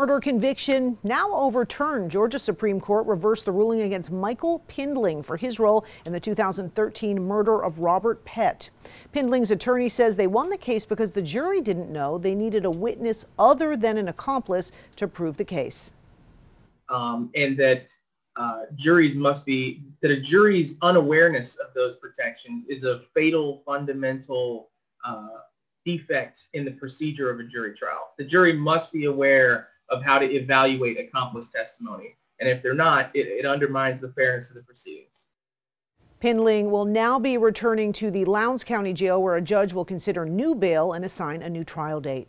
Murder conviction now overturned. Georgia Supreme Court reversed the ruling against Michael Pindling for his role in the 2013 murder of Robert Pett. Pindling's attorney says they won the case because the jury didn't know they needed a witness other than an accomplice to prove the case. Um, and that uh, juries must be, that a jury's unawareness of those protections is a fatal, fundamental uh, defect in the procedure of a jury trial. The jury must be aware of how to evaluate accomplice testimony. And if they're not, it, it undermines the fairness of the proceedings. Pindling will now be returning to the Lowndes County Jail where a judge will consider new bail and assign a new trial date.